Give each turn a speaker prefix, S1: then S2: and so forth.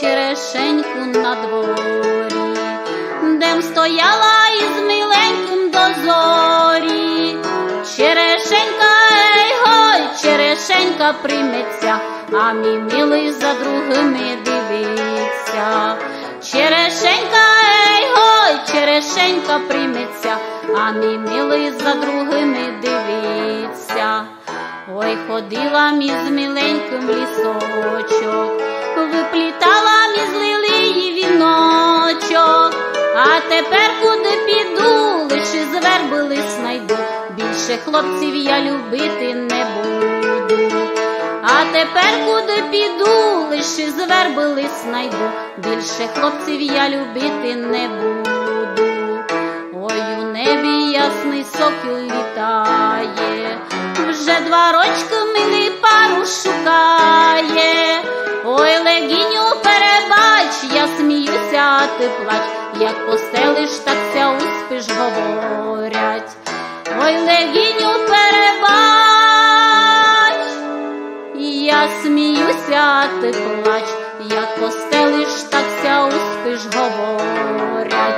S1: черешеньку на дворі, дем стояла із миленьким до зорі. Черешенька, ей гой, черешенька прийметься, а мій милий за другими дивиться. Черешенька, ей гой, черешенька прийметься, а мій милий за другими дивиться. Ой, ходила мій з миленьким лісочок, а тепер куди піду, лише з верби лис більше хлопців я любити не буду. А тепер куди піду, лише з верби лис найду, більше хлопців я любити не буду. Ой, у небі ясний сокіл літає, вже два рочки милий пару шукає. Ой, легіню перебач, я сміюся, а ти плач, як постелиш, так ся успіш говорять. Ой, легіню перебач, я сміюся, а ти плач, як постелиш, так ся успіш говорять.